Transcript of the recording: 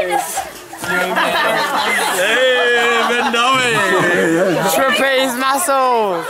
Hey, Ben knowing. Trapeze muscles.